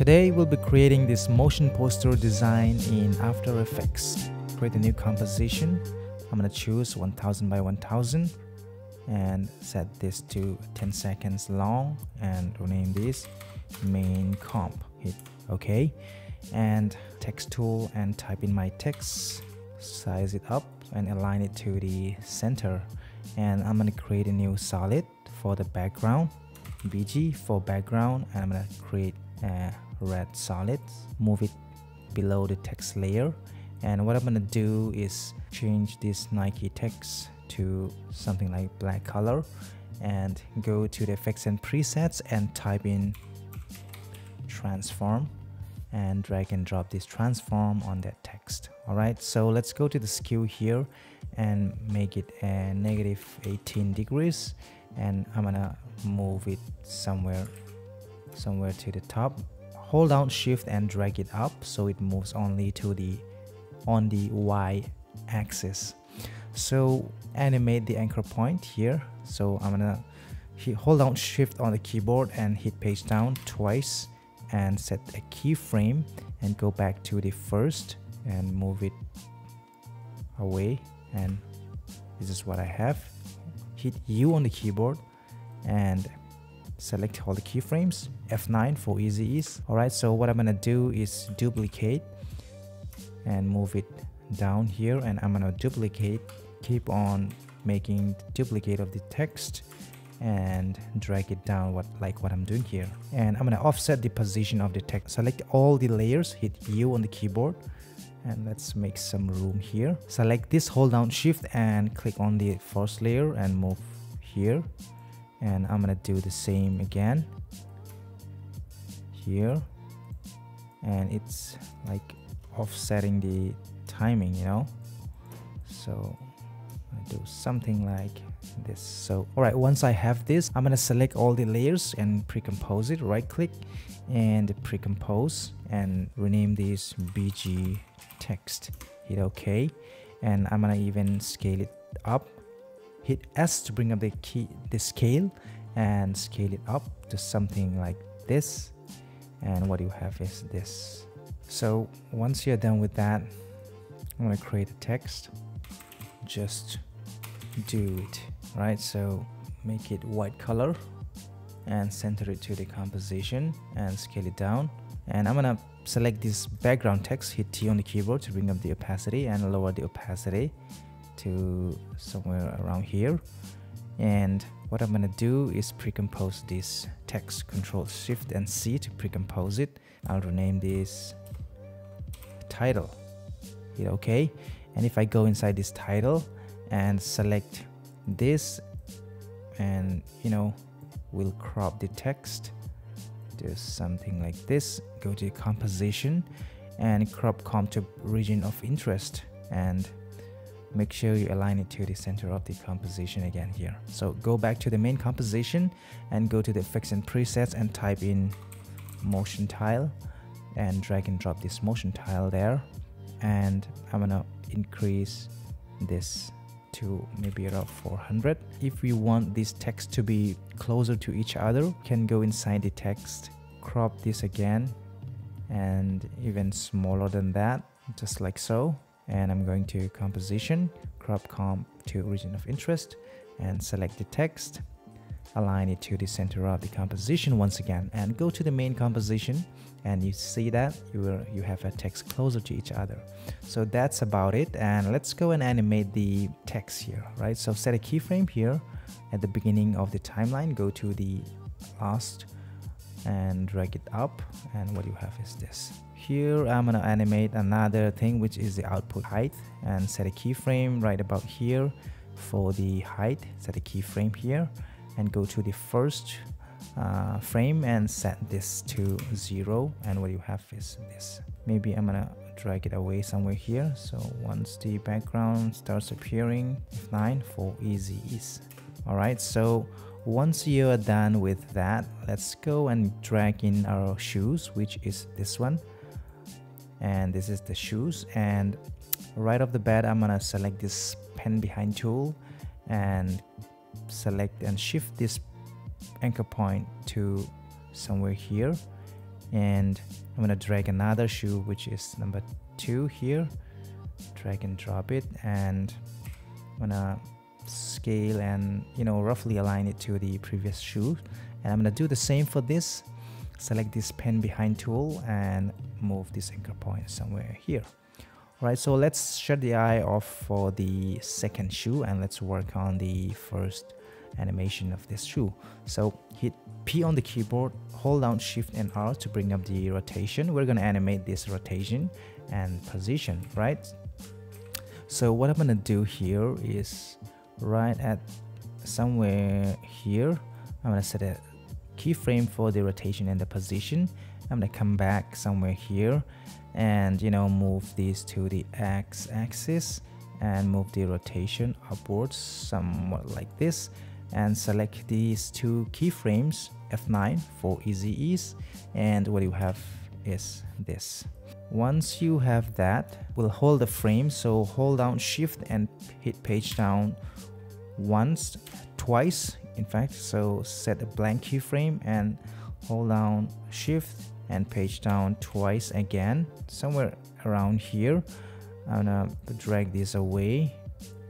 Today we'll be creating this motion poster design in After Effects. Create a new composition. I'm gonna choose 1000 by 1000 and set this to 10 seconds long and rename this main comp. Hit OK and text tool and type in my text, size it up and align it to the center and I'm gonna create a new solid for the background BG for background and I'm gonna create a red solid move it below the text layer. And what I'm gonna do is change this Nike text to something like black color and go to the effects and presets and type in transform and drag and drop this transform on that text. All right so let's go to the skew here and make it a negative 18 degrees. And I'm gonna move it somewhere somewhere to the top hold down shift and drag it up so it moves only to the on the y axis. So animate the anchor point here. So I'm gonna hold down shift on the keyboard and hit page down twice and set a keyframe and go back to the first and move it away. And this is what I have. Hit U on the keyboard and select all the keyframes F9 for easy ease. Alright so what I'm gonna do is duplicate and move it down here and I'm gonna duplicate keep on making duplicate of the text and drag it down what like what I'm doing here. And I'm gonna offset the position of the text. Select all the layers hit U on the keyboard and let's make some room here. Select this hold down shift and click on the first layer and move here and I'm gonna do the same again. Here. And it's like offsetting the timing you know? So I do something like this. So all right once I have this I'm gonna select all the layers and pre-compose it. Right click and pre-compose and rename this BG text. Hit OK. And I'm gonna even scale it up hit S to bring up the key the scale and scale it up to something like this. And what you have is this. So once you're done with that I'm gonna create a text. Just do it right? So make it white color and center it to the composition and scale it down. And I'm gonna select this background text hit T on the keyboard to bring up the opacity and lower the opacity to somewhere around here. And what I'm gonna do is pre-compose this text control shift and C to pre-compose it. I'll rename this title. Hit OK. And if I go inside this title and select this and you know we'll crop the text. Do something like this. Go to composition and crop comp to region of interest and make sure you align it to the center of the composition again here. So go back to the main composition and go to the effects and presets and type in motion tile and drag and drop this motion tile there. And I'm gonna increase this to maybe around 400 if we want this text to be closer to each other can go inside the text crop this again and even smaller than that just like so and I'm going to composition crop comp to region of interest and select the text align it to the center of the composition once again and go to the main composition and you see that you will you have a text closer to each other. So that's about it and let's go and animate the text here right? So set a keyframe here. At the beginning of the timeline go to the last and drag it up. And what you have is this. Here I'm gonna animate another thing which is the output height. And set a keyframe right about here for the height. Set a keyframe here. And go to the first uh, frame and set this to zero. And what you have is this. Maybe I'm gonna drag it away somewhere here. So once the background starts appearing F9 for easy ease. Alright so once you're done with that let's go and drag in our shoes which is this one. And this is the shoes. And right off the bat I'm gonna select this pan behind tool and select and shift this anchor point to somewhere here. And I'm gonna drag another shoe which is number two here. Drag and drop it. And I'm gonna scale and you know roughly align it to the previous shoe and I'm gonna do the same for this select this pan behind tool and move this anchor point somewhere here Alright, so let's shut the eye off for the second shoe and let's work on the first animation of this shoe. So hit P on the keyboard, hold down Shift and R to bring up the rotation. We're gonna animate this rotation and position, right? So what I'm gonna do here is right at somewhere here, I'm gonna set a keyframe for the rotation and the position. I'm gonna come back somewhere here and you know move these to the x-axis and move the rotation upwards somewhat like this and select these two keyframes F9 for easy ease. And what you have is this. Once you have that we'll hold the frame. So hold down shift and hit page down once twice in fact. So set a blank keyframe and hold down shift and page down twice again somewhere around here. I'm gonna drag this away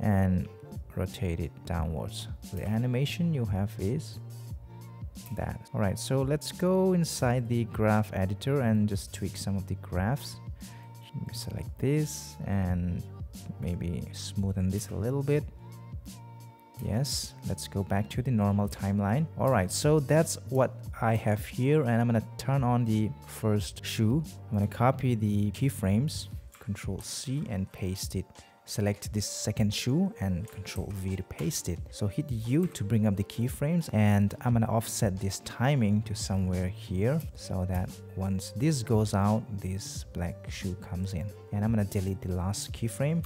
and rotate it downwards. The animation you have is that. All right so let's go inside the graph editor and just tweak some of the graphs. Select this and maybe smoothen this a little bit yes let's go back to the normal timeline all right so that's what i have here and i'm gonna turn on the first shoe i'm gonna copy the keyframes control c and paste it select this second shoe and control V to paste it. So hit U to bring up the keyframes and I'm gonna offset this timing to somewhere here so that once this goes out, this black shoe comes in. And I'm gonna delete the last keyframe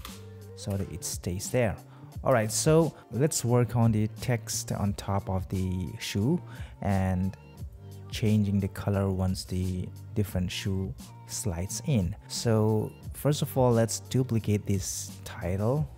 so that it stays there. Alright, so let's work on the text on top of the shoe and changing the color once the different shoe slides in. So first of all, let's duplicate this title,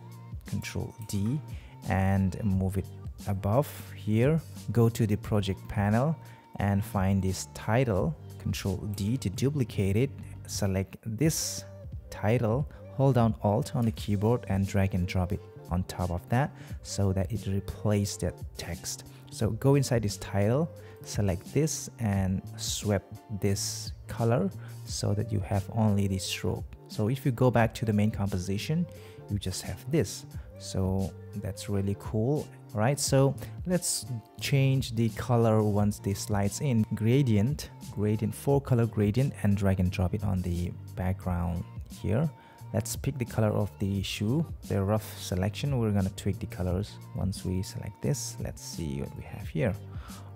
Control D, and move it above here. Go to the project panel and find this title, Control D to duplicate it. Select this title, hold down Alt on the keyboard and drag and drop it on top of that so that it replaces that text. So go inside this title, select this and swap this color so that you have only this stroke. So if you go back to the main composition, you just have this. So that's really cool. All right, so let's change the color once this slides in. Gradient, gradient, four color gradient and drag and drop it on the background here let's pick the color of the shoe. The rough selection we're gonna tweak the colors. Once we select this let's see what we have here.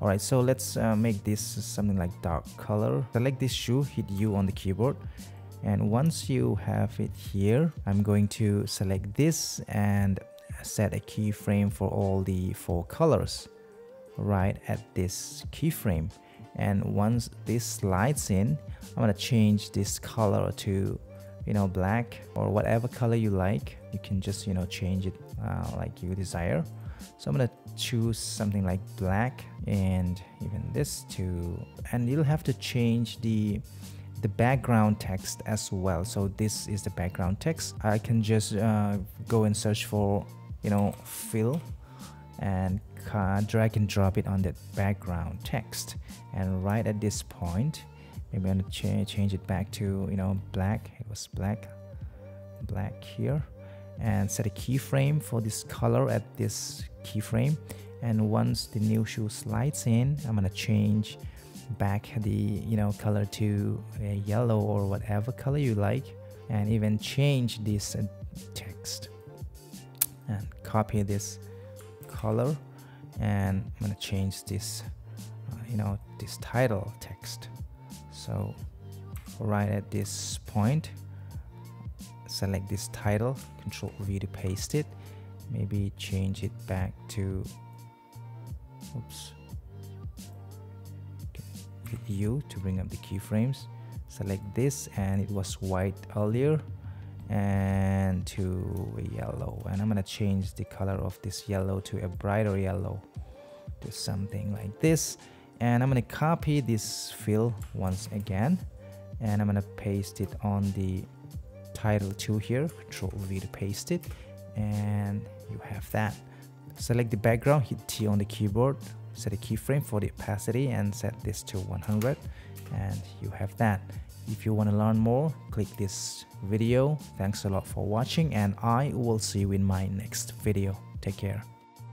All right so let's uh, make this something like dark color. Select this shoe hit u on the keyboard. And once you have it here i'm going to select this and set a keyframe for all the four colors right at this keyframe. And once this slides in i'm to change this color to you know black or whatever color you like you can just you know change it uh, like you desire. So I'm gonna choose something like black and even this too. And you'll have to change the the background text as well. So this is the background text. I can just uh, go and search for you know fill and drag and drop it on that background text. And right at this point maybe I'm gonna change change it back to you know black. It was black black here. And set a keyframe for this color at this keyframe. And once the new shoe slides in I'm gonna change back the you know color to yellow or whatever color you like. And even change this text. And copy this color. And I'm gonna change this uh, you know this title text so right at this point select this title control V to paste it. Maybe change it back to oops hit U to bring up the keyframes. Select this and it was white earlier and to yellow. And I'm gonna change the color of this yellow to a brighter yellow to something like this and I'm gonna copy this fill once again. And I'm gonna paste it on the title 2 here control V to paste it. And you have that. Select the background hit T on the keyboard set a keyframe for the opacity and set this to 100 and you have that. If you want to learn more click this video. Thanks a lot for watching and I will see you in my next video. Take care